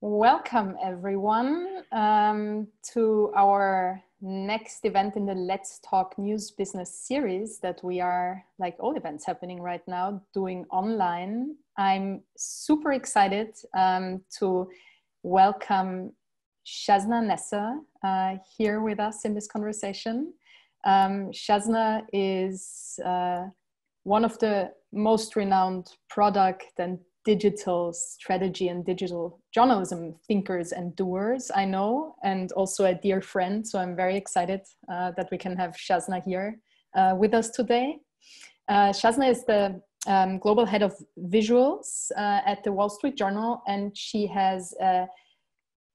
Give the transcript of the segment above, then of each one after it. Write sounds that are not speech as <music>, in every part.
Welcome, everyone, um, to our next event in the Let's Talk News Business series that we are, like all events happening right now, doing online. I'm super excited um, to welcome Shazna Nessa uh, here with us in this conversation. Um, Shazna is uh, one of the most renowned product and digital strategy and digital journalism thinkers and doers I know, and also a dear friend. So I'm very excited uh, that we can have Shazna here uh, with us today. Uh, Shazna is the um, global head of visuals uh, at the Wall Street Journal, and she has a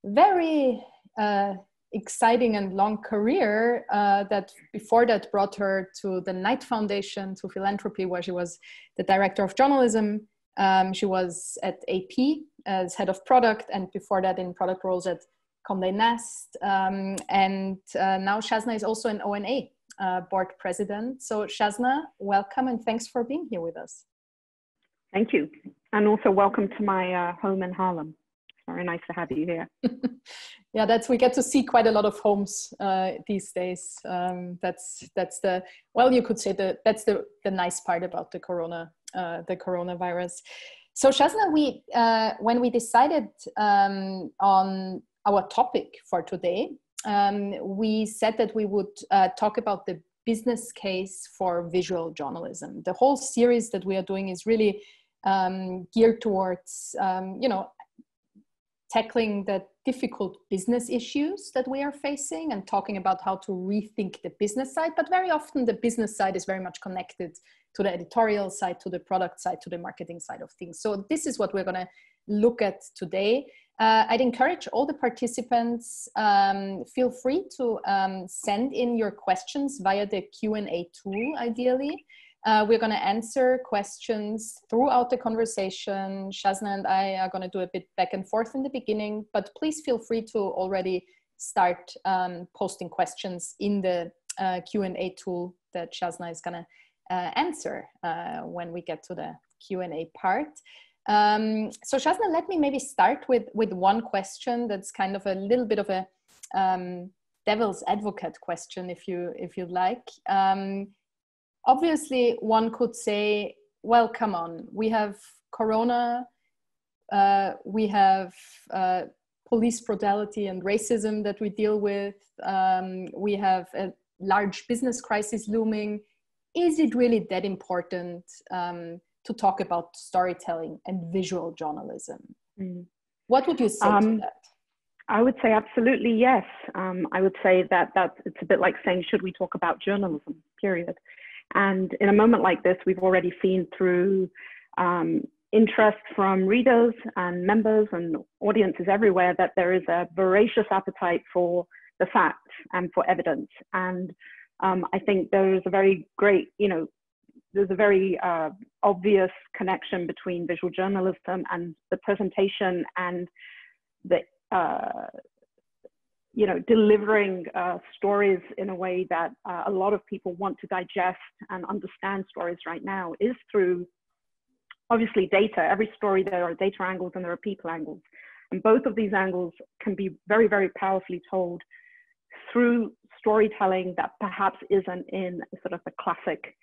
very uh, exciting and long career uh, that before that brought her to the Knight Foundation, to philanthropy, where she was the director of journalism um, she was at AP as head of product, and before that in product roles at Condé Nast. Um, and uh, now Shazna is also an ONA uh, board president. So Shazna, welcome and thanks for being here with us. Thank you. And also welcome to my uh, home in Harlem. Very nice to have you here. <laughs> yeah, that's we get to see quite a lot of homes uh, these days. Um, that's that's the well, you could say the that's the the nice part about the corona uh, the coronavirus. So Shazna, we uh, when we decided um, on our topic for today, um, we said that we would uh, talk about the business case for visual journalism. The whole series that we are doing is really um, geared towards, um, you know, tackling the difficult business issues that we are facing and talking about how to rethink the business side. But very often the business side is very much connected to the editorial side, to the product side, to the marketing side of things. So this is what we're going to look at today. Uh, I'd encourage all the participants, um, feel free to um, send in your questions via the Q&A tool, ideally. Uh, we're going to answer questions throughout the conversation. Shazna and I are going to do a bit back and forth in the beginning, but please feel free to already start um, posting questions in the uh, Q&A tool that Shazna is going to uh, answer uh, when we get to the Q&A part. Um, so Shazna, let me maybe start with, with one question that's kind of a little bit of a um, devil's advocate question, if you if you'd like. Um, obviously one could say, well, come on, we have Corona, uh, we have uh, police brutality and racism that we deal with, um, we have a large business crisis looming. Is it really that important um, to talk about storytelling and visual journalism? Mm. What would you say um, to that? I would say absolutely yes. Um, I would say that that it's a bit like saying, should we talk about journalism? Period. And in a moment like this, we've already seen through um, interest from readers and members and audiences everywhere that there is a voracious appetite for the facts and for evidence. And um, I think there is a very great, you know, there's a very uh, obvious connection between visual journalism and the presentation and the uh, you know, delivering uh, stories in a way that uh, a lot of people want to digest and understand stories right now is through obviously data. Every story there are data angles and there are people angles. And both of these angles can be very, very powerfully told through storytelling that perhaps isn't in sort of the classic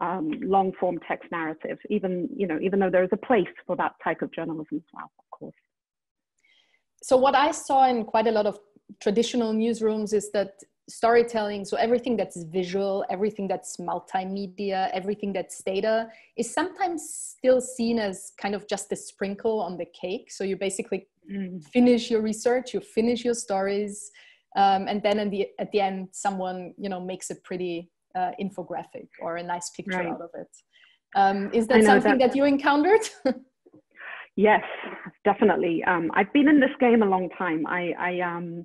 um, long form text narrative, even, you know, even though there is a place for that type of journalism as well, of course. So what I saw in quite a lot of traditional newsrooms is that storytelling so everything that's visual everything that's multimedia everything that's data is sometimes still seen as kind of just a sprinkle on the cake so you basically mm. finish your research you finish your stories um, and then the, at the end someone you know makes a pretty uh, infographic or a nice picture right. out of it. Um, is that something that, that you encountered <laughs> Yes, definitely. Um, I've been in this game a long time. I, I, um,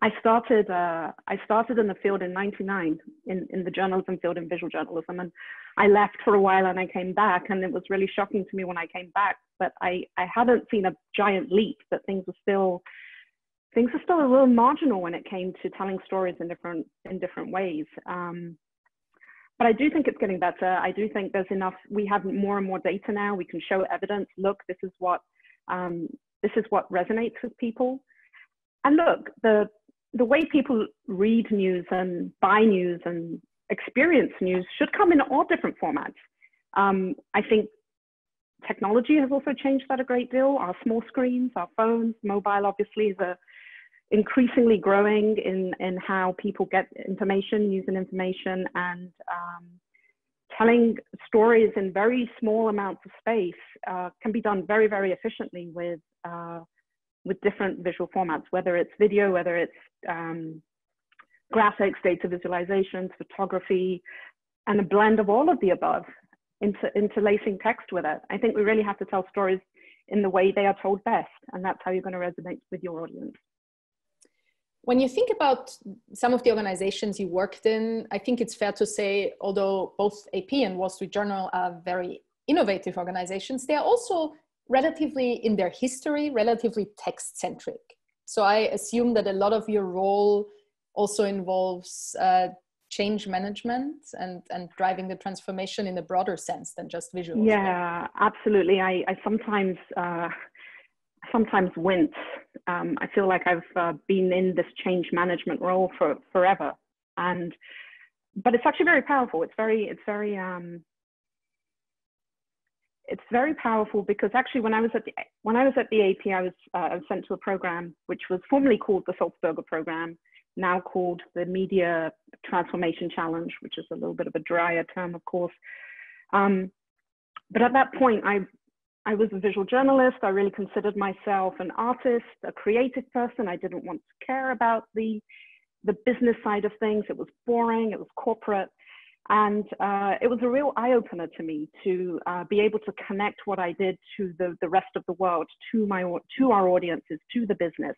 I started, uh, I started in the field in 99 in, in the journalism field in visual journalism. And I left for a while and I came back and it was really shocking to me when I came back, but I, I hadn't seen a giant leap that things were still, things are still a little marginal when it came to telling stories in different, in different ways. Um, but I do think it's getting better. I do think there's enough, we have more and more data now. We can show evidence. Look, this is what Um, this is what resonates with people. And look, the the way people read news and buy news and experience news should come in all different formats. Um, I think technology has also changed that a great deal. Our small screens, our phones, mobile obviously is a increasingly growing in, in how people get information, using information, and um, telling stories in very small amounts of space uh, can be done very, very efficiently with, uh, with different visual formats, whether it's video, whether it's um, graphics, data visualizations, photography, and a blend of all of the above, inter interlacing text with it. I think we really have to tell stories in the way they are told best, and that's how you're going to resonate with your audience when you think about some of the organizations you worked in, I think it's fair to say, although both AP and Wall Street Journal are very innovative organizations, they are also relatively, in their history, relatively text centric. So I assume that a lot of your role also involves uh, change management and, and driving the transformation in a broader sense than just visual. Yeah, absolutely. I, I sometimes uh, sometimes wince. Um, I feel like I've uh, been in this change management role for forever, and but it's actually very powerful. It's very it's very um, it's very powerful because actually when I was at the when I was at the AP, I was uh, I was sent to a program which was formerly called the Sulzberger program, now called the Media Transformation Challenge, which is a little bit of a drier term, of course. Um, but at that point, I I was a visual journalist. I really considered myself an artist, a creative person. I didn't want to care about the, the business side of things. It was boring, it was corporate. And uh, it was a real eye opener to me to uh, be able to connect what I did to the, the rest of the world, to, my, to our audiences, to the business.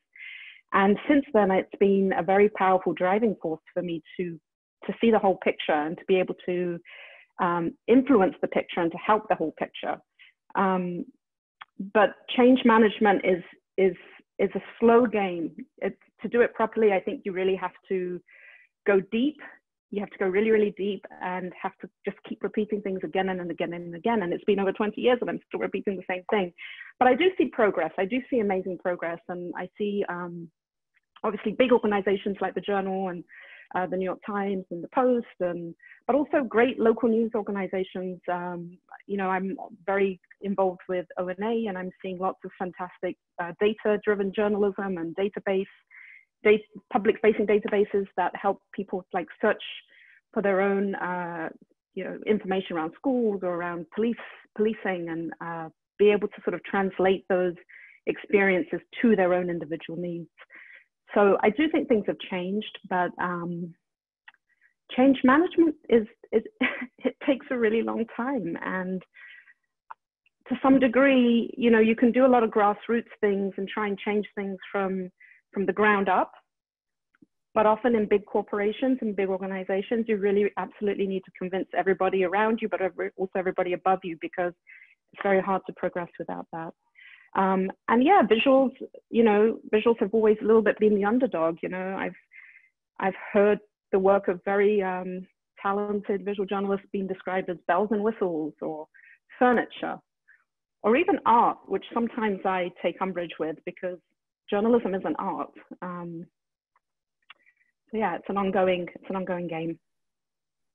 And since then, it's been a very powerful driving force for me to, to see the whole picture and to be able to um, influence the picture and to help the whole picture. Um, but change management is is is a slow game. It, to do it properly, I think you really have to go deep. You have to go really, really deep and have to just keep repeating things again and again and again. And it's been over 20 years and I'm still repeating the same thing. But I do see progress. I do see amazing progress. And I see um, obviously big organizations like the Journal and uh, the New York Times and the Post, and but also great local news organizations. Um, you know, I'm very involved with ONA, and I'm seeing lots of fantastic uh, data-driven journalism and database, data, public-facing databases that help people like search for their own, uh, you know, information around schools or around police policing, and uh, be able to sort of translate those experiences to their own individual needs. So I do think things have changed, but um, change management is, is <laughs> it takes a really long time and to some degree, you know, you can do a lot of grassroots things and try and change things from from the ground up. But often in big corporations and big organizations, you really absolutely need to convince everybody around you, but also everybody above you, because it's very hard to progress without that. Um, and yeah, visuals, you know, visuals have always a little bit been the underdog. You know, I've I've heard the work of very um, talented visual journalists being described as bells and whistles or furniture, or even art, which sometimes I take umbrage with because journalism is an art. Um, so yeah, it's an ongoing it's an ongoing game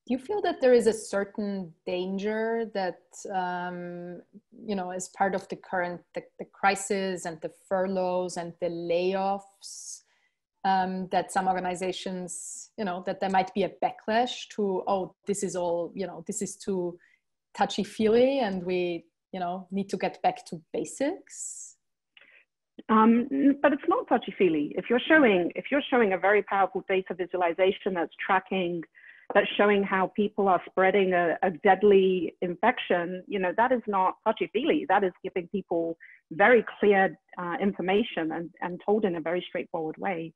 do you feel that there is a certain danger that um, you know as part of the current the, the, crisis and the furloughs and the layoffs um, that some organizations you know that there might be a backlash to oh this is all you know this is too touchy feely and we you know need to get back to basics? Um, but it's not touchy feely. If you're showing if you're showing a very powerful data visualization that's tracking that's showing how people are spreading a, a deadly infection, you know, that is not touchy-feely. That is giving people very clear uh, information and, and told in a very straightforward way.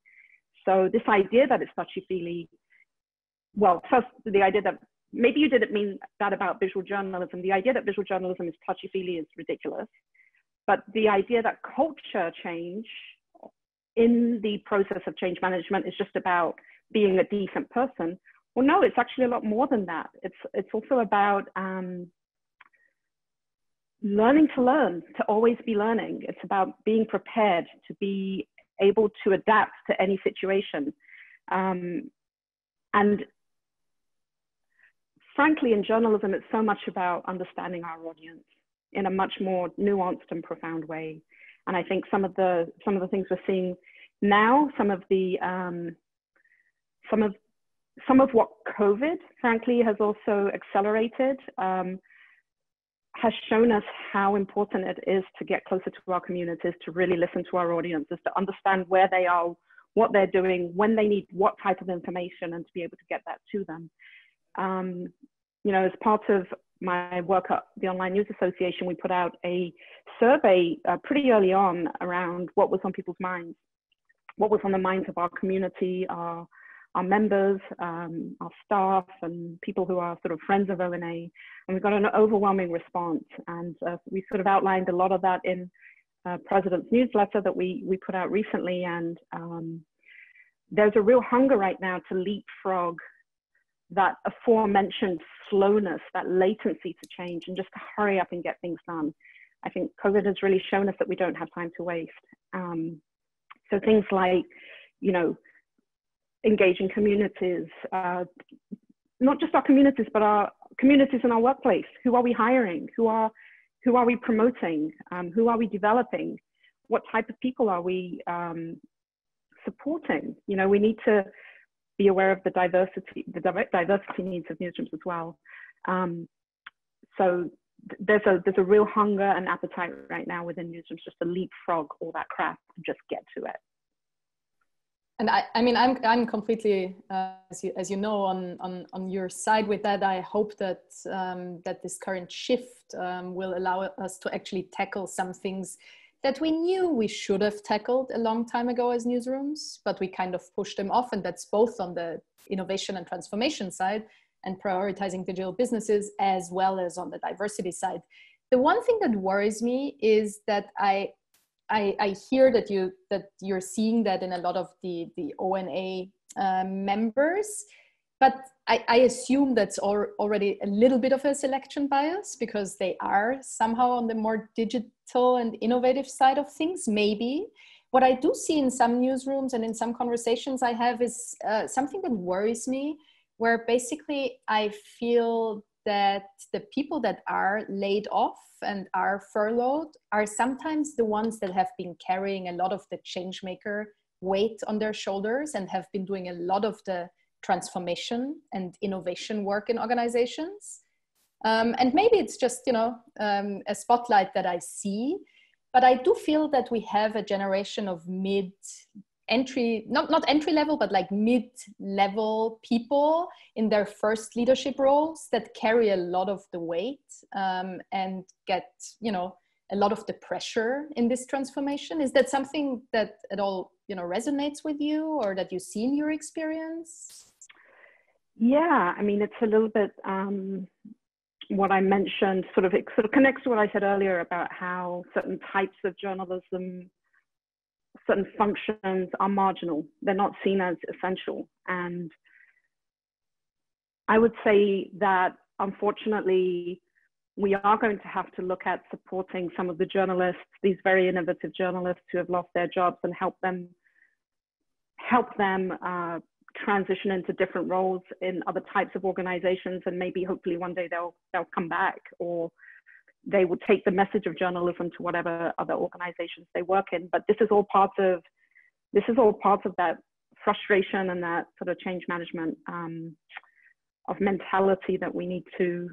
So this idea that it's touchy-feely, well, first the idea that maybe you didn't mean that about visual journalism. The idea that visual journalism is touchy-feely is ridiculous. But the idea that culture change in the process of change management is just about being a decent person well, no, it's actually a lot more than that. It's it's also about um, learning to learn, to always be learning. It's about being prepared to be able to adapt to any situation. Um, and frankly, in journalism, it's so much about understanding our audience in a much more nuanced and profound way. And I think some of the some of the things we're seeing now, some of the um, some of some of what COVID, frankly, has also accelerated, um, has shown us how important it is to get closer to our communities, to really listen to our audiences, to understand where they are, what they're doing, when they need what type of information, and to be able to get that to them. Um, you know, as part of my work at the Online News Association, we put out a survey uh, pretty early on around what was on people's minds, what was on the minds of our community, our, our members, um, our staff, and people who are sort of friends of ONA. And we got an overwhelming response. And uh, we sort of outlined a lot of that in uh, President's newsletter that we, we put out recently. And um, there's a real hunger right now to leapfrog that aforementioned slowness, that latency to change, and just to hurry up and get things done. I think COVID has really shown us that we don't have time to waste. Um, so things like, you know, engaging communities, uh, not just our communities, but our communities in our workplace. Who are we hiring? Who are who are we promoting? Um, who are we developing? What type of people are we um, supporting? You know, we need to be aware of the diversity, the diversity needs of newsrooms as well. Um, so there's a there's a real hunger and appetite right now within newsrooms just to leapfrog all that crap and just get to it. And I, I mean, I'm I'm completely uh, as you as you know on on on your side with that. I hope that um, that this current shift um, will allow us to actually tackle some things that we knew we should have tackled a long time ago as newsrooms, but we kind of pushed them off. And that's both on the innovation and transformation side and prioritizing digital businesses, as well as on the diversity side. The one thing that worries me is that I, I, I hear that you that you're seeing that in a lot of the the ONA uh, members, but I, I, assume that's already a little bit of a selection bias because they are somehow on the more digital and innovative side of things, maybe. What I do see in some newsrooms and in some conversations I have is uh, something that worries me, where basically I feel that the people that are laid off and are furloughed are sometimes the ones that have been carrying a lot of the change maker weight on their shoulders and have been doing a lot of the transformation and innovation work in organizations. Um, and maybe it's just, you know, um, a spotlight that I see, but I do feel that we have a generation of mid entry, not, not entry level, but like mid level people in their first leadership roles that carry a lot of the weight um, and get, you know, a lot of the pressure in this transformation. Is that something that at all, you know, resonates with you or that you see in your experience? Yeah, I mean, it's a little bit um, what I mentioned, sort of, it sort of connects to what I said earlier about how certain types of journalism, certain functions are marginal. They're not seen as essential. And I would say that unfortunately, we are going to have to look at supporting some of the journalists, these very innovative journalists who have lost their jobs and help them help them uh, transition into different roles in other types of organizations and maybe hopefully one day they'll they'll come back or they would take the message of journalism to whatever other organizations they work in but this is all part of this is all part of that frustration and that sort of change management um, of mentality that we need to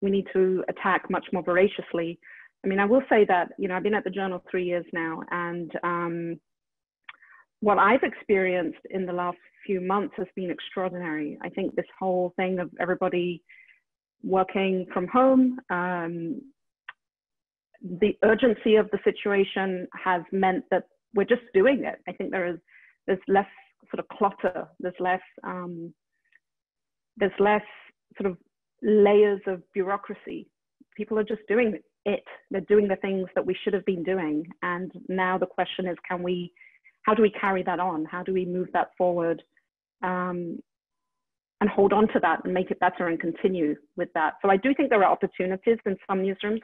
we need to attack much more voraciously i mean i will say that you know i've been at the journal three years now and um, what I've experienced in the last few months has been extraordinary. I think this whole thing of everybody working from home, um, the urgency of the situation has meant that we're just doing it. I think there is there's less sort of clutter. There's less um, there's less sort of layers of bureaucracy. People are just doing it. They're doing the things that we should have been doing. And now the question is, can we how do we carry that on? How do we move that forward um, and hold on to that and make it better and continue with that? So I do think there are opportunities in some newsrooms.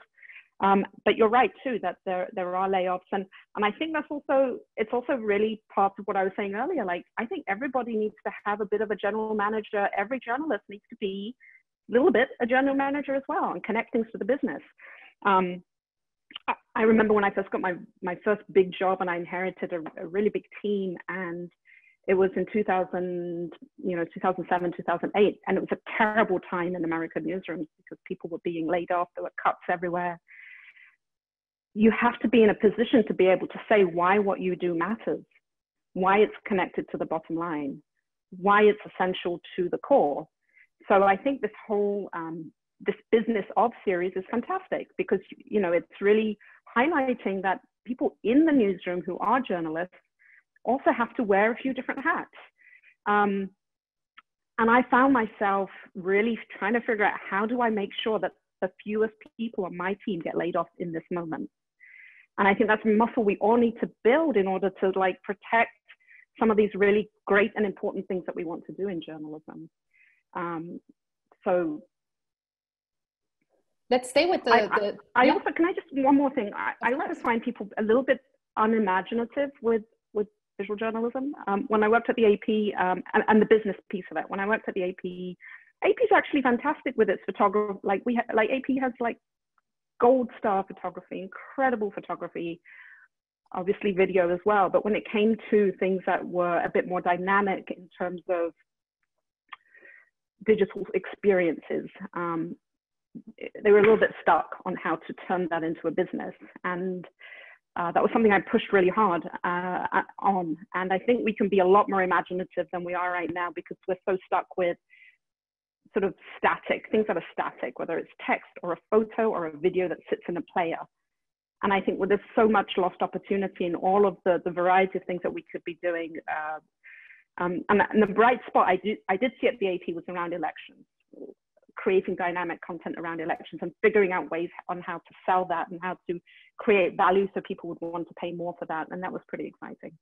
Um, but you're right too that there there are layoffs, and and I think that's also it's also really part of what I was saying earlier. Like I think everybody needs to have a bit of a general manager. Every journalist needs to be a little bit a general manager as well, and connect things to the business. Um, I, remember when I first got my my first big job, and I inherited a, a really big team, and it was in 2000, you know, 2007, 2008, and it was a terrible time in American newsrooms because people were being laid off. There were cuts everywhere you have to be in a position to be able to say why what you do matters, why it's connected to the bottom line, why it's essential to the core. So I think this whole um, this business of series is fantastic because you know it's really highlighting that people in the newsroom who are journalists also have to wear a few different hats. Um, and I found myself really trying to figure out how do I make sure that the fewest people on my team get laid off in this moment. And I think that's a muscle we all need to build in order to like protect some of these really great and important things that we want to do in journalism. Um, so let's stay with the. I, the, I, I also can I just one more thing. I, I also find people a little bit unimaginative with visual journalism. Um, when I worked at the AP um, and, and, the business piece of it, when I worked at the AP, AP is actually fantastic with its photography. Like we ha- like AP has like gold star photography, incredible photography, obviously video as well. But when it came to things that were a bit more dynamic in terms of digital experiences, um, they were a little bit stuck on how to turn that into a business. And uh, that was something I pushed really hard uh, on. And I think we can be a lot more imaginative than we are right now because we're so stuck with sort of static, things that are static, whether it's text or a photo or a video that sits in a player. And I think well, there's so much lost opportunity in all of the, the variety of things that we could be doing. Uh, um, and, and, the bright spot I did, I did see at the AP was around elections, creating dynamic content around elections and figuring out ways on how to sell that and how to create value so people would want to pay more for that. And that was pretty exciting.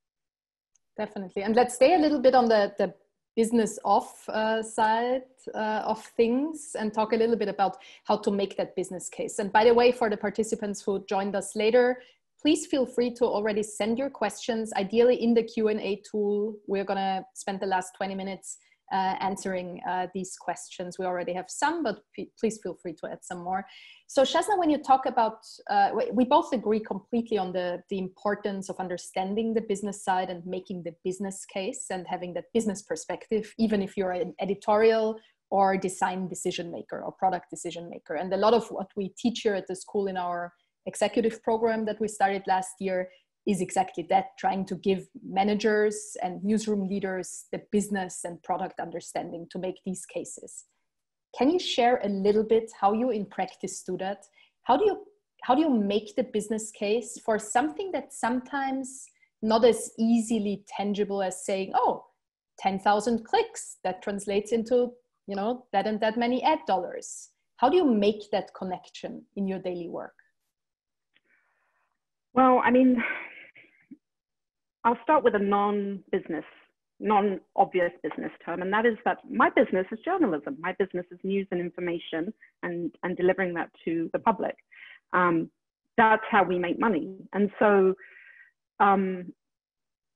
Definitely. And let's stay a little bit on the, the business off uh, side uh, of things and talk a little bit about how to make that business case. And by the way, for the participants who joined us later, please feel free to already send your questions, ideally in the Q&A tool. We're gonna spend the last 20 minutes uh, answering uh, these questions. We already have some, but please feel free to add some more. So Shazna, when you talk about, uh, we both agree completely on the, the importance of understanding the business side and making the business case and having that business perspective, even if you're an editorial or design decision maker or product decision maker. And a lot of what we teach here at the school in our executive program that we started last year is exactly that trying to give managers and newsroom leaders the business and product understanding to make these cases. Can you share a little bit how you in practice do that? How do you how do you make the business case for something that's sometimes not as easily tangible as saying oh 10,000 clicks that translates into you know that and that many ad dollars. How do you make that connection in your daily work well i mean I'll start with a non-business, non-obvious business term, and that is that my business is journalism. My business is news and information and, and delivering that to the public. Um, that's how we make money. And so um,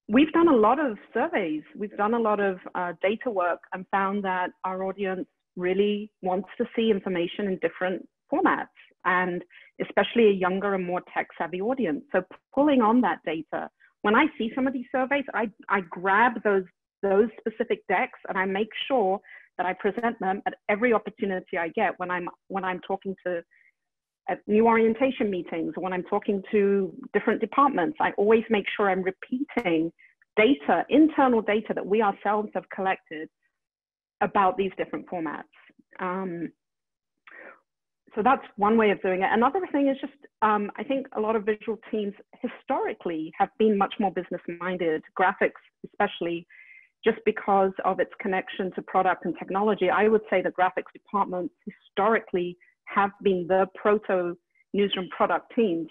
we've done a lot of surveys, we've done a lot of uh, data work and found that our audience really wants to see information in different formats and especially a younger and more tech savvy audience. So pulling on that data when I see some of these surveys, I, I grab those, those specific decks and I make sure that I present them at every opportunity I get when I'm, when I'm talking to at new orientation meetings when I'm talking to different departments. I always make sure I'm repeating data, internal data that we ourselves have collected about these different formats. Um, so that's one way of doing it. Another thing is just, um, I think a lot of visual teams historically have been much more business minded, graphics especially, just because of its connection to product and technology. I would say the graphics departments historically have been the proto newsroom product teams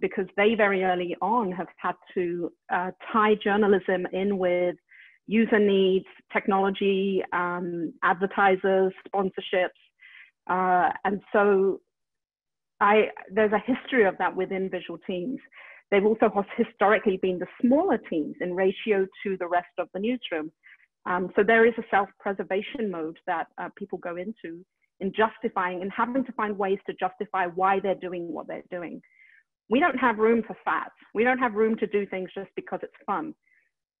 because they very early on have had to uh, tie journalism in with user needs, technology, um, advertisers, sponsorships, uh, and so I, there's a history of that within visual teams. They've also historically been the smaller teams in ratio to the rest of the newsroom. Um, so there is a self-preservation mode that uh, people go into in justifying and having to find ways to justify why they're doing what they're doing. We don't have room for fat. We don't have room to do things just because it's fun.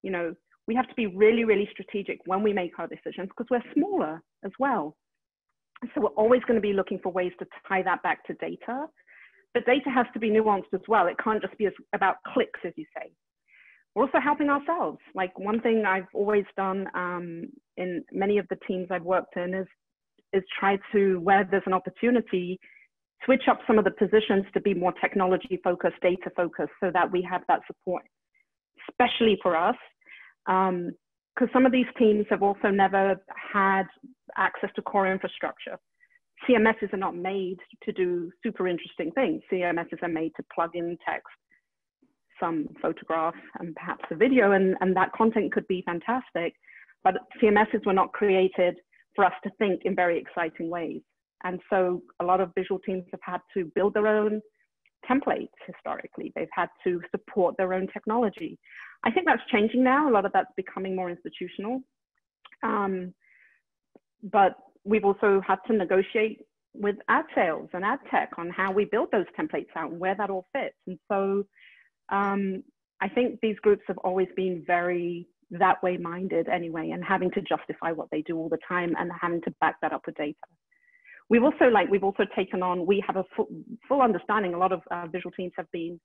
You know, we have to be really, really strategic when we make our decisions because we're smaller as well. So we're always going to be looking for ways to tie that back to data. But data has to be nuanced as well. It can't just be about clicks, as you say. We're also helping ourselves. Like one thing I've always done um, in many of the teams I've worked in is is try to, where there's an opportunity, switch up some of the positions to be more technology focused, data focused, so that we have that support, especially for us. Because some of these teams have also never had access to core infrastructure. CMSs are not made to do super interesting things. CMSs are made to plug in text, some photograph, and perhaps a video, and, and that content could be fantastic. But CMSs were not created for us to think in very exciting ways. And so a lot of visual teams have had to build their own templates historically. They've had to support their own technology. I think that's changing now. A lot of that's becoming more institutional. Um, but we've also had to negotiate with ad sales and ad tech on how we build those templates out and where that all fits. And so um, I think these groups have always been very that way minded anyway and having to justify what they do all the time and having to back that up with data we've also like we've also taken on we have a full, full understanding a lot of uh, visual teams have been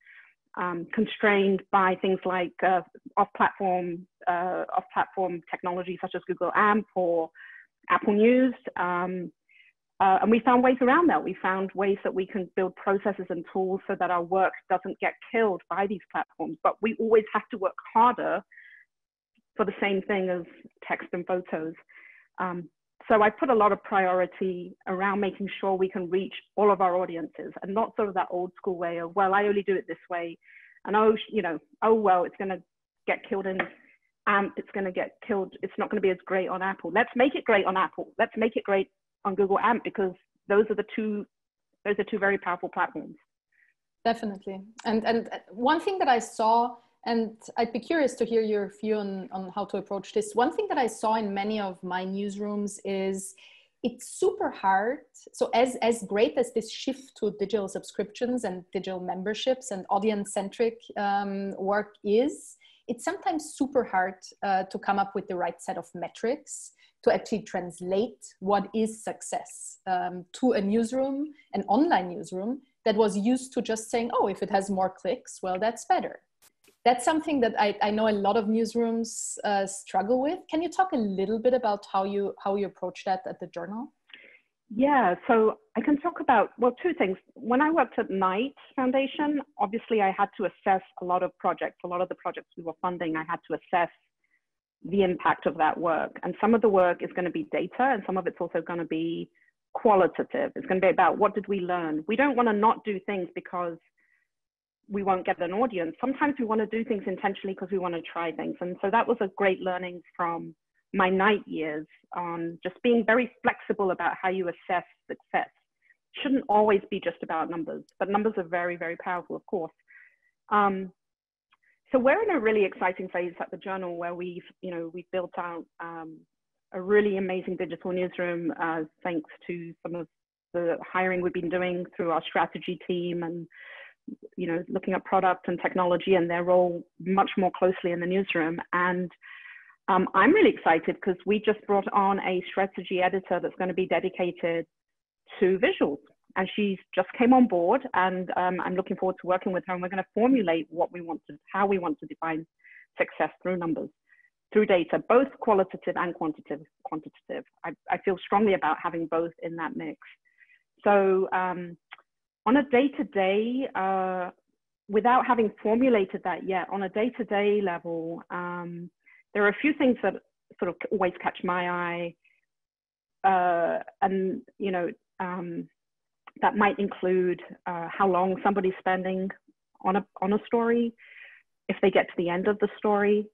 um, constrained by things like uh, off-platform uh, off-platform technology such as google amp or apple news um, uh, and we found ways around that. We found ways that we can build processes and tools so that our work doesn't get killed by these platforms. But we always have to work harder for the same thing as text and photos. Um, so I put a lot of priority around making sure we can reach all of our audiences and not sort of that old school way of, well, I only do it this way. And oh, you know, oh, well, it's going to get killed in AMP. It's going to get killed. It's not going to be as great on Apple. Let's make it great on Apple. Let's make it great on Google AMP because those are the two, those are two very powerful platforms. Definitely. And, and uh, one thing that I saw and I'd be curious to hear your view on, on how to approach this. One thing that I saw in many of my newsrooms is it's super hard. So as, as great as this shift to digital subscriptions and digital memberships and audience centric um, work is, it's sometimes super hard uh, to come up with the right set of metrics to actually translate what is success um, to a newsroom, an online newsroom that was used to just saying, oh, if it has more clicks, well, that's better that's something that I, I know a lot of newsrooms uh, struggle with. Can you talk a little bit about how you how you approach that at the journal? Yeah, so I can talk about well two things. When I worked at Knight Foundation, obviously I had to assess a lot of projects. A lot of the projects we were funding, I had to assess the impact of that work. And some of the work is going to be data, and some of it's also going to be qualitative. It's going to be about what did we learn. We don't want to not do things because we won't get an audience. Sometimes we want to do things intentionally because we want to try things. And so that was a great learning from my Knight years on just being very flexible about how you assess success. Shouldn't always be just about numbers, but numbers are very, very powerful, of course. Um, so we're in a really exciting phase at the journal where we've, you know, we've built out um, a really amazing digital newsroom uh, thanks to some of the hiring we've been doing through our strategy team and you know, looking at product and technology and their role much more closely in the newsroom. And um, I'm really excited because we just brought on a strategy editor that's going to be dedicated to visuals. And she just came on board, and um, I'm looking forward to working with her. And we're going to formulate what we want to, how we want to define success through numbers, through data, both qualitative and quantitative. Quantitative. I, I feel strongly about having both in that mix. So um, on a day-to-day, uh, without having formulated that yet, on a day-to-day level, um, there are a few things that sort of always catch my eye, uh, and you know um, that might include uh, how long somebody's spending on a on a story, if they get to the end of the story,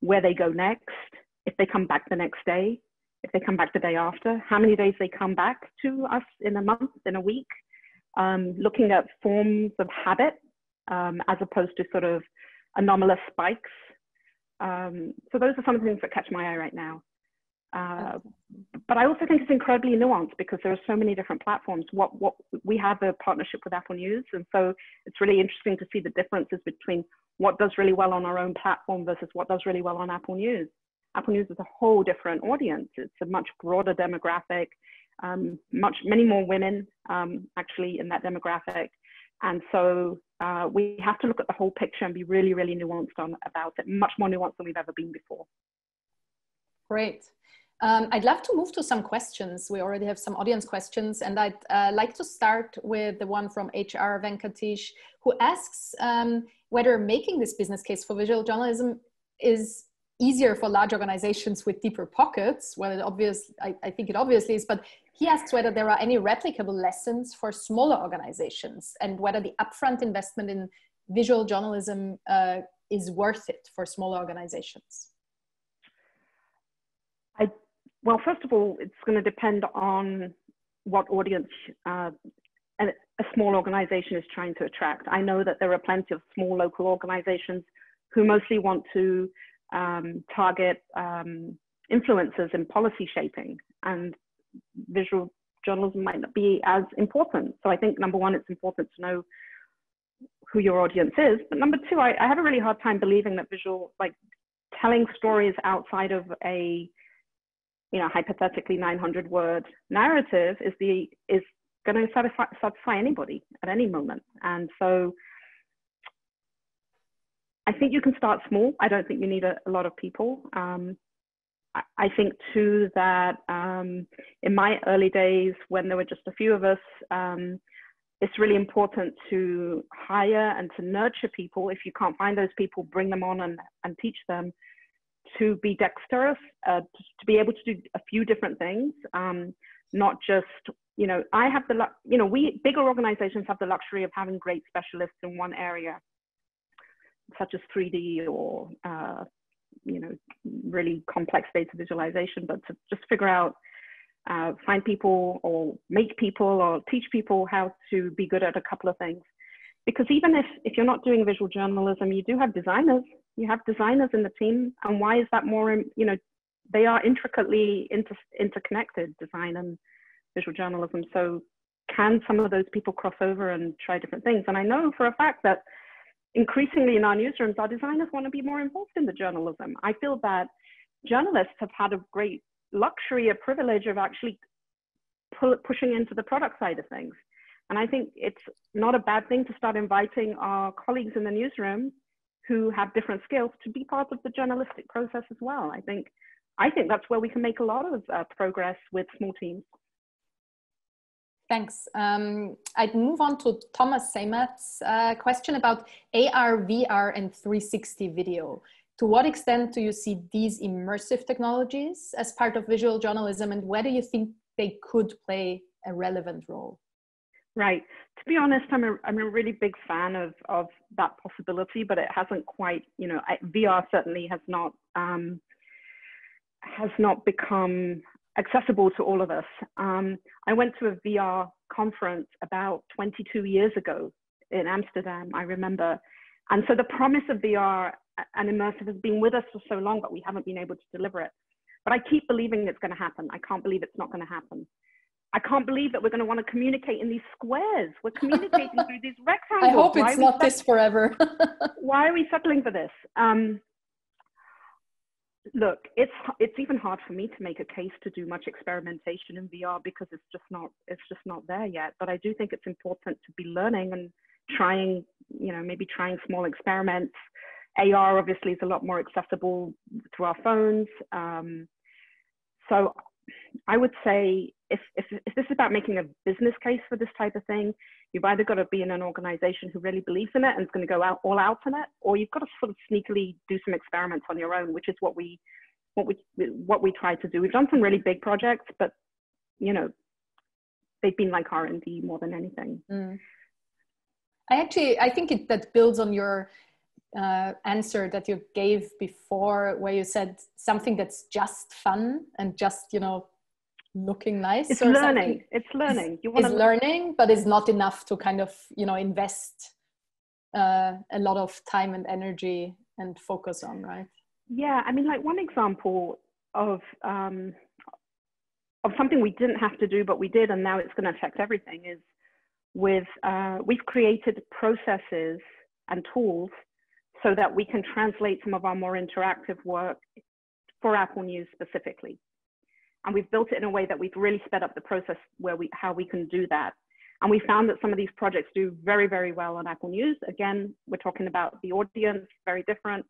where they go next, if they come back the next day, if they come back the day after, how many days they come back to us in a month, in a week um, looking at forms of habit um, as opposed to sort of anomalous spikes. Um, so those are some of the things that catch my eye right now. Uh, but I also think it's incredibly nuanced because there are so many different platforms. What what we have a partnership with Apple News, and so it's really interesting to see the differences between what does really well on our own platform versus what does really well on Apple News. Apple News is a whole different audience. It's a much broader demographic, um, much many more women um, actually in that demographic, and so uh, we have to look at the whole picture and be really, really nuanced on about it, much more nuanced than we've ever been before. Great. Um, I'd love to move to some questions. We already have some audience questions, and I'd uh, like to start with the one from HR Venkatesh, who asks um, whether making this business case for visual journalism is easier for large organizations with deeper pockets. Well, it obvious, I, I think it obviously is, but he asks whether there are any replicable lessons for smaller organizations and whether the upfront investment in visual journalism uh, is worth it for smaller organizations. I well, first of all, it's going to depend on what audience uh, a, a small organization is trying to attract. I know that there are plenty of small local organizations who mostly want to um, target um, influencers in policy shaping, and visual journalism might not be as important. So I think number one, it's important to know who your audience is. But number two, I, I have a really hard time believing that visual, like telling stories outside of a you know, hypothetically 900 word narrative is the is going to satisfy, satisfy anybody at any moment. And so I think you can start small. I don't think you need a, a lot of people. Um, I, I, think too that um, in my early days, when there were just a few of us, um, it's really important to hire and to nurture people. If you can't find those people, bring them on and, and teach them to be dexterous, uh, to, be able to do a few different things, um, not just, you know, I have the, you know, we, bigger organizations have the luxury of having great specialists in one area, such as 3D or, uh, you know, really complex data visualization, but to just figure out, uh, find people or make people or teach people how to be good at a couple of things. Because even if, if you're not doing visual journalism, you do have designers. You have designers in the team. And why is that more you know they are intricately inter interconnected design and visual journalism. So can some of those people cross over and try different things? And i know for a fact that increasingly in our newsrooms our designers want to be more involved in the journalism i feel that journalists have had a great luxury a privilege of actually pull, pushing into the product side of things and i think it's not a bad thing to start inviting our colleagues in the newsroom who have different skills to be part of the journalistic process as well. I think I think that's where we can make a lot of uh, progress with small teams. Thanks. Um, I'd move on to Thomas Seymat's uh, question about AR, VR, and 360 video. To what extent do you see these immersive technologies as part of visual journalism, and where do you think they could play a relevant role? Right. To be honest, I'm a, I'm a really big fan of, of that possibility, but it hasn't quite, you know, VR certainly has not, um, has not become accessible to all of us. Um, I went to a VR conference about 22 years ago in Amsterdam, I remember. And so the promise of VR and immersive has been with us for so long, but we haven't been able to deliver it. But I keep believing it's going to happen. I can't believe it's not going to happen. I can't believe that we're going to want to communicate in these squares. We're communicating <laughs> through these rectangles. I hope it's not this forever. <laughs> why are we settling for this? Um, look, it's it's even hard for me to make a case to do much experimentation in VR because it's just not it's just not there yet. But I do think it's important to be learning and trying, you know, maybe trying small experiments. AR obviously is a lot more accessible through our phones. Um, so I would say if, if, if this is about making a business case for this type of thing, you've either got to be in an organization who really believes in it and is going to go out all out in it, or you've got to sort of sneakily do some experiments on your own, which is what we what we what we try to do. We've done some really big projects, but you know, they've been like R and D more than anything. Mm. I actually I think it, that builds on your uh, answer that you gave before, where you said something that's just fun and just you know looking nice. It's learning. It's learning. You want to learning, but it's not enough to kind of you know invest uh, a lot of time and energy and focus on, right? Yeah, I mean, like one example of um, of something we didn't have to do, but we did, and now it's going to affect everything. Is with uh, we've created processes and tools so that we can translate some of our more interactive work for Apple News specifically. And we've built it in a way that we've really sped up the process where we how we can do that. And we found that some of these projects do very, very well on Apple News. Again, we're talking about the audience, very different.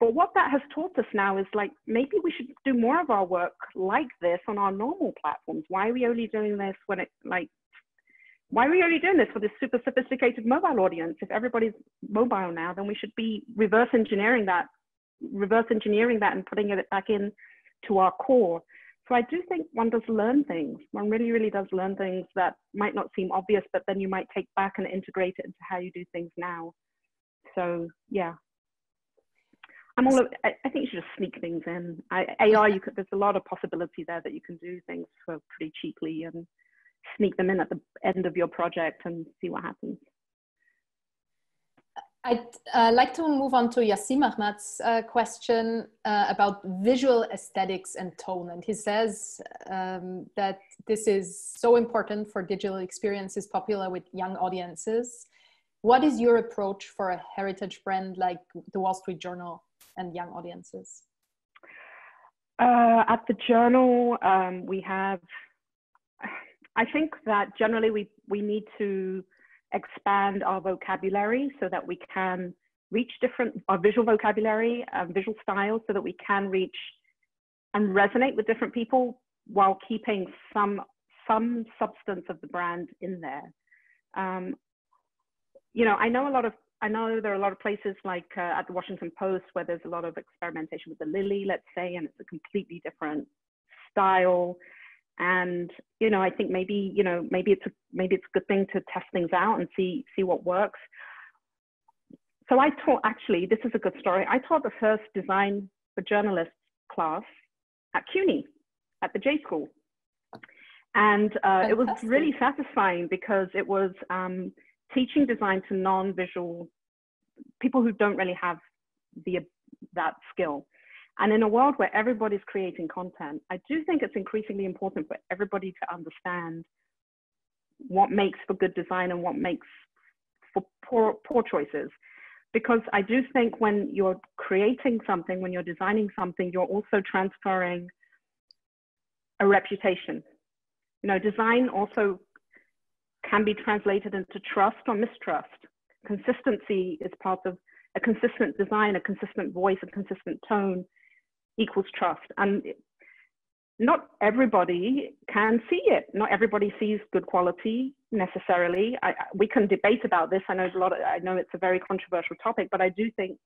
But what that has taught us now is like maybe we should do more of our work like this on our normal platforms. Why are we only doing this when it like why are we only doing this for this super sophisticated mobile audience? If everybody's mobile now, then we should be reverse engineering that, reverse engineering that and putting it back in to our core. So I do think one does learn things. One really, really does learn things that might not seem obvious, but then you might take back and integrate it into how you do things now. So yeah, I'm all. I, think you should just sneak things in. I, AI, you could. There's a lot of possibility there that you can do things for pretty cheaply and sneak them in at the end of your project and see what happens. I'd uh, like to move on to Yassim Ahmad's uh, question uh, about visual aesthetics and tone. And he says um, that this is so important for digital experiences popular with young audiences. What is your approach for a heritage brand like the Wall Street Journal and young audiences? Uh, at the Journal, um, we have I think that generally we, we need to expand our vocabulary so that we can reach different, our visual vocabulary, um, visual styles, so that we can reach and resonate with different people while keeping some, some substance of the brand in there. Um, you know, I know a lot of, I know there are a lot of places like uh, at the Washington Post where there's a lot of experimentation with the Lily, let's say, and it's a completely different style and you know i think maybe you know maybe it's a maybe it's a good thing to test things out and see see what works. So i taught actually this is a good story. I taught the first design for journalists class at CUNY at the j school. And uh, it was really satisfying because it was um, teaching design to non-visual people who don't really have the that skill and in a world where everybody's creating content, I do think it's increasingly important for everybody to understand what makes for good design and what makes for poor, poor choices. Because I do think when you're creating something, when you're designing something, you're also transferring a reputation. You know, design also can be translated into trust or mistrust. Consistency is part of a consistent design, a consistent voice, a consistent tone equals trust. And not everybody can see it. Not everybody sees good quality necessarily. I, we can debate about this. I know a lot. Of, I know it's a very controversial topic, but I do think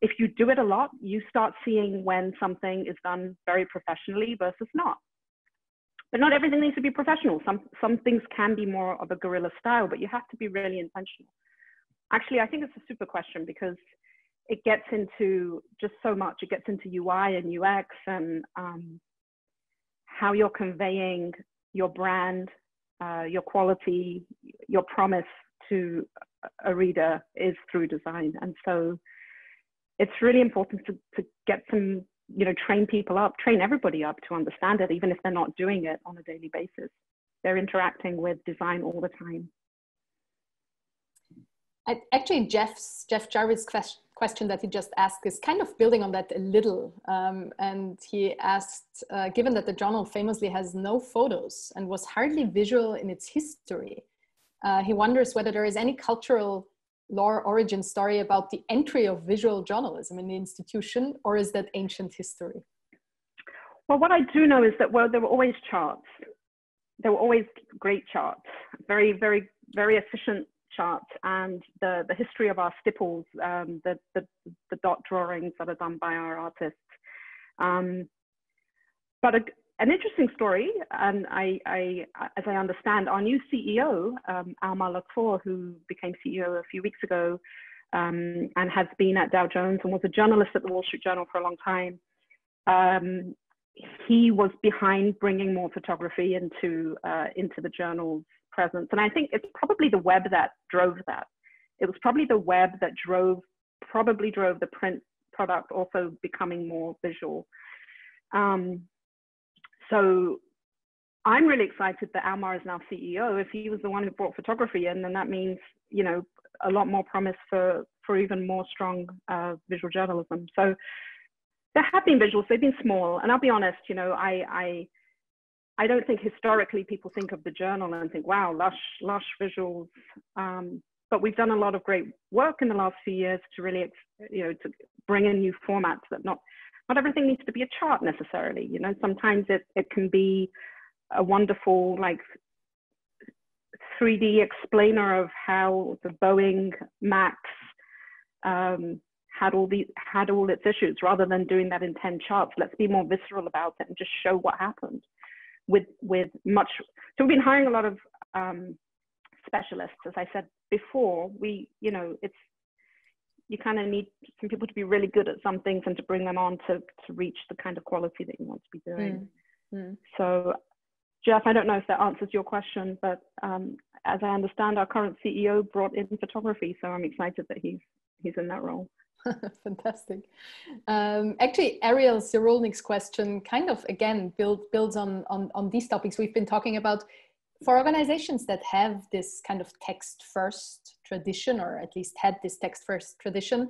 if you do it a lot, you start seeing when something is done very professionally versus not. But not everything needs to be professional. Some some things can be more of a guerrilla style, but you have to be really intentional. Actually, I think it's a super question because it gets into just so much. It gets into UI and UX and um, how you're conveying your brand, uh, your quality, your promise to a reader is through design. And so it's really important to, to get some, you know, train people up, train everybody up to understand it, even if they're not doing it on a daily basis. They're interacting with design all the time. Actually, Jeff's Jeff Jarvis' question question that he just asked is kind of building on that a little. Um, and he asked, uh, given that the journal famously has no photos and was hardly visual in its history, uh, he wonders whether there is any cultural lore origin story about the entry of visual journalism in the institution, or is that ancient history? Well, what I do know is that, well, there were always charts. There were always great charts, very, very, very efficient chart and the, the history of our stipples, um, the, the, the, dot drawings that are done by our artists. Um, but a, an interesting story, and I, I, as I understand, our new CEO, um, Almar Latour, who became CEO a few weeks ago um, and has been at Dow Jones and was a journalist at the Wall Street Journal for a long time, um, he was behind bringing more photography into uh, into the journal's presence, and I think it's probably the web that drove that. It was probably the web that drove probably drove the print product also becoming more visual. Um, so I'm really excited that Almar is now CEO. If he was the one who brought photography in, then that means you know a lot more promise for for even more strong uh, visual journalism. So there have been visuals. They've been small, and I'll be honest. You know, I I I don't think historically people think of the journal and think, wow, lush lush visuals. Um, but we've done a lot of great work in the last few years to really, you know, to bring in new formats that not not everything needs to be a chart necessarily. You know, sometimes it it can be a wonderful like 3D explainer of how the Boeing Max um, had all the had all its issues, rather than doing that in 10 charts. Let's be more visceral about it and just show what happened. With with much, so we've been hiring a lot of um, specialists. As I said before, we you know it's you kind of need some people to be really good at some things and to bring them on to to reach the kind of quality that you want to be doing. Mm. Mm. So Jeff, I don't know if that answers your question, but um, as I understand, our current CEO brought in photography, so I'm excited that he's he's in that role. <laughs> Fantastic. Um, actually, Ariel Zirulnick's question kind of again build, builds on, on on these topics we've been talking about. For organizations that have this kind of text first tradition, or at least had this text first tradition,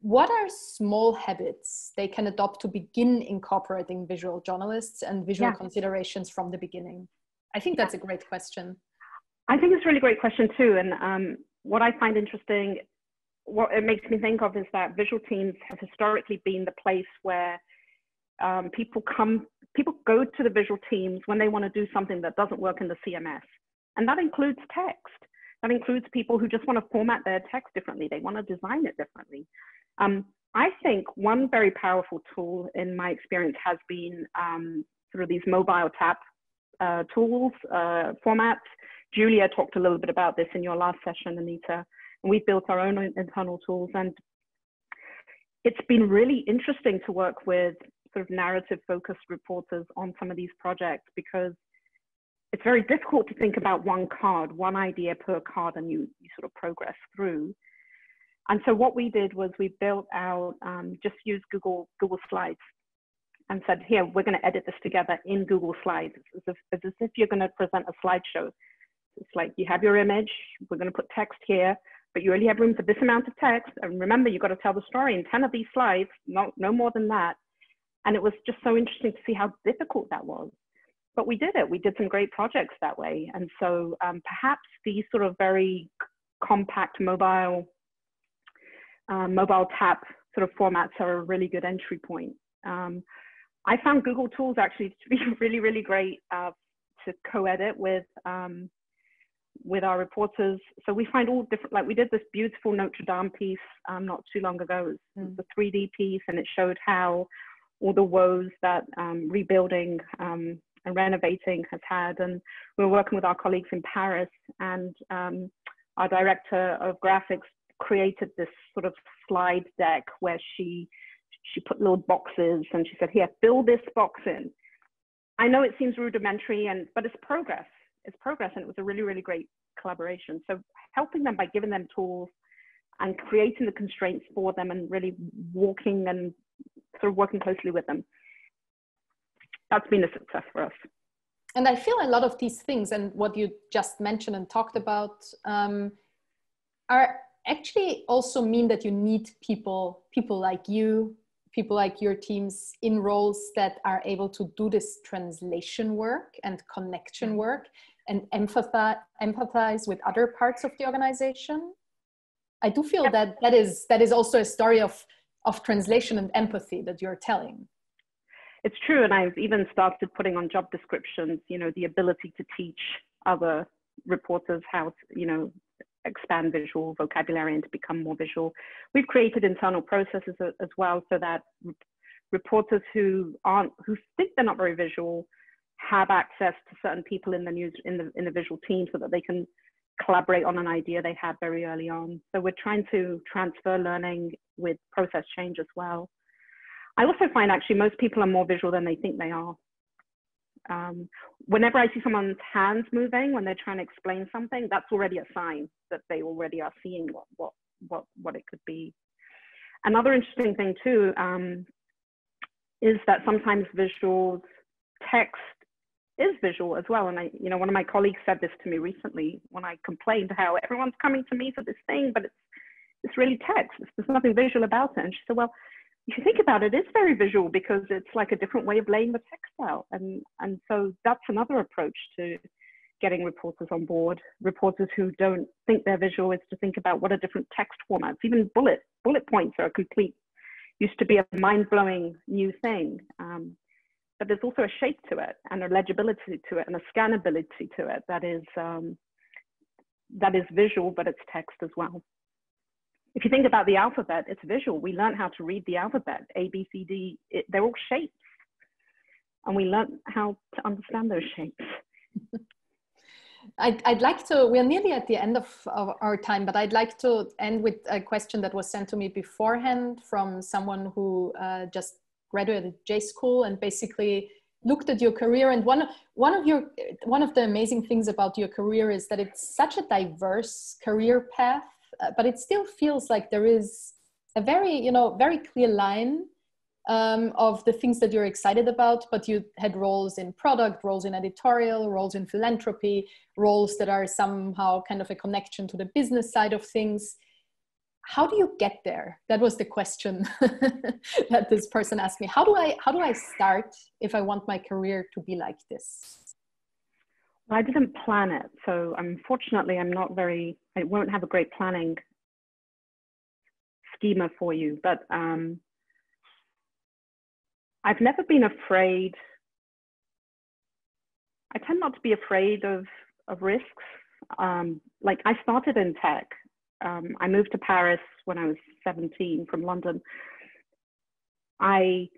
what are small habits they can adopt to begin incorporating visual journalists and visual yeah. considerations from the beginning? I think that's a great question. I think it's a really great question too. And um, what I find interesting, what it makes me think of is that visual teams have historically been the place where um, people come, people go to the visual teams when they want to do something that doesn't work in the CMS. And that includes text. That includes people who just want to format their text differently. They want to design it differently. Um, I think one very powerful tool in my experience has been um, sort of these mobile tap uh, tools, uh, formats. Julia talked a little bit about this in your last session, Anita, we've built our own internal tools. And it's been really interesting to work with sort of narrative focused reporters on some of these projects because it's very difficult to think about one card, one idea per card, and you, you sort of progress through. And so what we did was we built out, um, just use Google, Google Slides and said, here, we're going to edit this together in Google Slides. It's as if, as if you're going to present a slideshow. It's like you have your image, we're going to put text here, but you only have room for this amount of text. And remember, you've got to tell the story in 10 of these slides, no, no more than that. And it was just so interesting to see how difficult that was. But we did it. We did some great projects that way. And so um, perhaps these sort of very compact mobile um, mobile tap sort of formats are a really good entry point. Um, I found Google Tools actually to be <laughs> really, really great uh, to co-edit with um, with our reporters. So we find all different, like we did this beautiful Notre Dame piece um, not too long ago. It was mm. the 3D piece, and it showed how all the woes that um, rebuilding um, and renovating has had. And we are working with our colleagues in Paris, and um, our director of graphics created this sort of slide deck where she she put little boxes and she said, "Here, fill this box in." I know it seems rudimentary, and but it's progress. It's progress, and it was a really really great collaboration. So helping them by giving them tools and creating the constraints for them, and really walking and sort of working closely with them. That's been a success for us. And I feel a lot of these things and what you just mentioned and talked about um, are actually also mean that you need people people like you people like your teams in roles that are able to do this translation work and connection mm-hmm. work and empathize, empathize with other parts of the organization i do feel yeah. that that is that is also a story of of translation and empathy that you're telling it's true and i've even started putting on job descriptions you know the ability to teach other reporters how to, you know expand visual vocabulary and to become more visual. We've created internal processes as well so that reporters who aren't who think they're not very visual have access to certain people in the news in the in the visual team so that they can collaborate on an idea they had very early on. So we're trying to transfer learning with process change as well. I also find actually most people are more visual than they think they are. Um, whenever I see someone's hands moving when they're trying to explain something, that's already a sign that they already are seeing what what what what it could be. Another interesting thing too um, is that sometimes visuals text is visual as well. And I, you know, one of my colleagues said this to me recently when I complained how everyone's coming to me for this thing, but it's it's really text. There's nothing visual about it. And she said, well, if you think about it, it's very visual because it's like a different way of laying the text out. And, and so that's another approach to getting reporters on board. Reporters who don't think they're visual is to think about what are different text formats. Even bullet, bullet points are a complete, used to be a mind-blowing new thing. Um, but there's also a shape to it and a legibility to it and a scannability to it that is, um, that is visual, but it's text as well if you think about the alphabet, it's visual. We learn how to read the alphabet, A, B, C, D. It, they're all shapes. And we learn how to understand those shapes. I'd, I'd, like to, we're nearly at the end of, of, our time, but I'd like to end with a question that was sent to me beforehand from someone who uh, just graduated J school and basically looked at your career. And one, one, of your, one of the amazing things about your career is that it's such a diverse career path uh, but it still feels like there is a very you know very clear line um, of the things that you're excited about, but you had roles in product, roles in editorial, roles in philanthropy, roles that are somehow kind of a connection to the business side of things. How do you get there? That was the question <laughs> that this person asked me. How do I how do I start if I want my career to be like this? well, I didn't plan it, so unfortunately, I'm not very. I won't have a great planning schema for you, but um, I've never been afraid. I tend not to be afraid of of risks. Um, like I started in tech. Um, I moved to Paris when I was 17 from London. I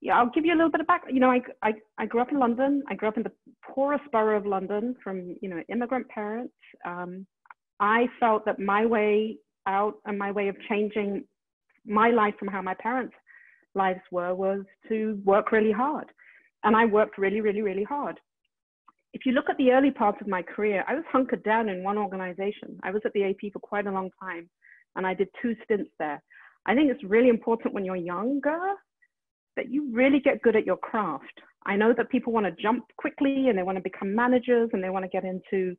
yeah, I'll give you a little bit of back. You know, I, I, I grew up in London. I grew up in the poorest borough of London from, you know, immigrant parents. Um, I felt that my way out and my way of changing my life from how my parents' lives were was to work really hard. And I worked really, really, really hard. If you look at the early parts of my career, I was hunkered down in one organization. I was at the AP for quite a long time and I did two stints there. I think it's really important when you're younger that you really get good at your craft. I know that people want to jump quickly and they want to become managers and they want to get into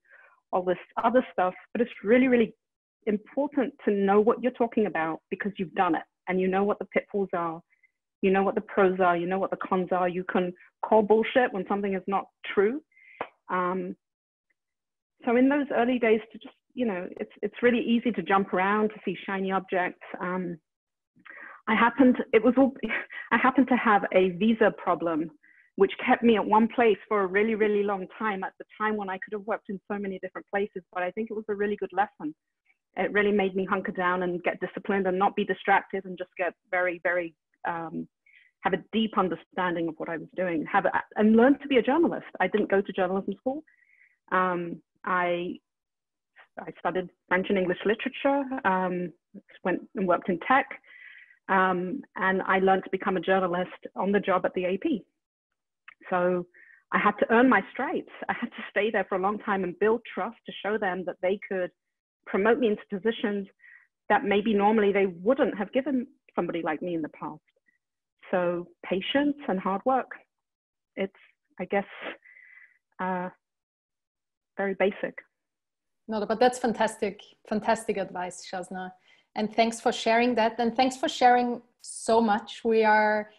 all this other stuff, but it's really, really important to know what you're talking about because you've done it and you know what the pitfalls are. You know what the pros are, you know what the cons are. You can call bullshit when something is not true. Um, so in those early days to just, you know, it's, it's really easy to jump around, to see shiny objects. Um, I happened, it was all, <laughs> I happened to have a visa problem, which kept me at one place for a really, really long time at the time when I could have worked in so many different places. But I think it was a really good lesson. It really made me hunker down and get disciplined and not be distracted and just get very, very, um, have a deep understanding of what I was doing, have a, and learn to be a journalist. I didn't go to journalism school. Um, I I studied French and English literature, um, went and worked in tech, um, and I learned to become a journalist on the job at the AP. So I had to earn my stripes. I had to stay there for a long time and build trust to show them that they could promote me into positions that maybe normally they wouldn't have given somebody like me in the past. So patience and hard work. It's, I guess, uh, very basic. No, but that's fantastic, fantastic advice, Shazna. And thanks for sharing that. And thanks for sharing so much. We are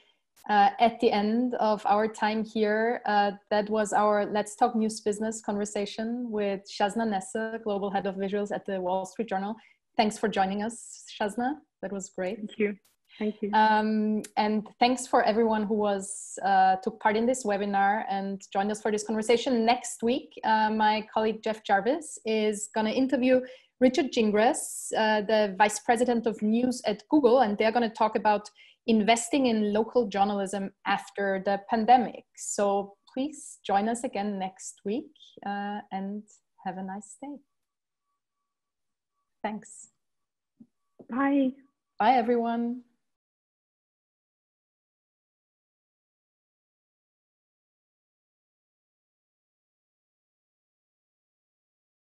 uh, at the end of our time here. Uh, that was our Let's Talk News Business conversation with Shazna Nessa, Global Head of Visuals at the Wall Street Journal. Thanks for joining us, Shazna. That was great. Thank you. Thank you. Um, and thanks for everyone who was uh, took part in this webinar and joined us for this conversation. Next week, uh, my colleague Jeff Jarvis is going to interview Richard Gingras, uh, the Vice President of News at Google, and they're going to talk about investing in local journalism after the pandemic. So please join us again next week uh, and have a nice day. Thanks. Bye. Bye, everyone.